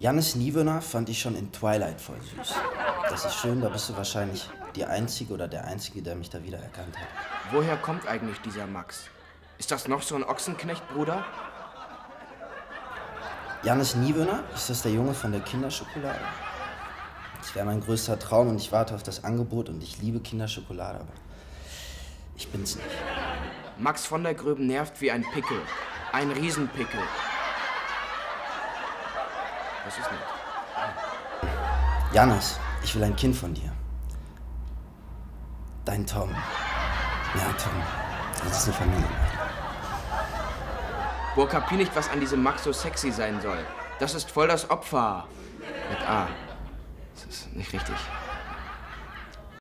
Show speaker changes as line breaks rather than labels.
Jannis Niewöhner fand ich schon in Twilight voll süß. Das ist schön, da bist du wahrscheinlich die Einzige oder der Einzige, der mich da wiedererkannt hat.
Woher kommt eigentlich dieser Max? Ist das noch so ein Ochsenknecht-Bruder?
Jannis Niewöhner, ist das der Junge von der Kinderschokolade? Das wäre mein größter Traum und ich warte auf das Angebot und ich liebe Kinderschokolade, aber ich bin's nicht.
Max von der Gröben nervt wie ein Pickel. Ein Riesenpickel. Das ist nett.
Janis, ich will ein Kind von dir. Dein Tom. Ja, Tom. Das ist eine Familie.
Boah, kapier nicht, was an diesem Max so sexy sein soll. Das ist voll das Opfer. Mit A. Das ist nicht richtig.